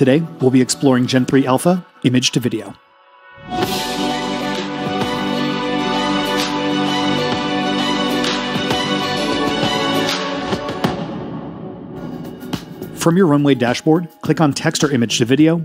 Today, we'll be exploring Gen 3 Alpha, image to video. From your runway dashboard, click on Text or Image to Video,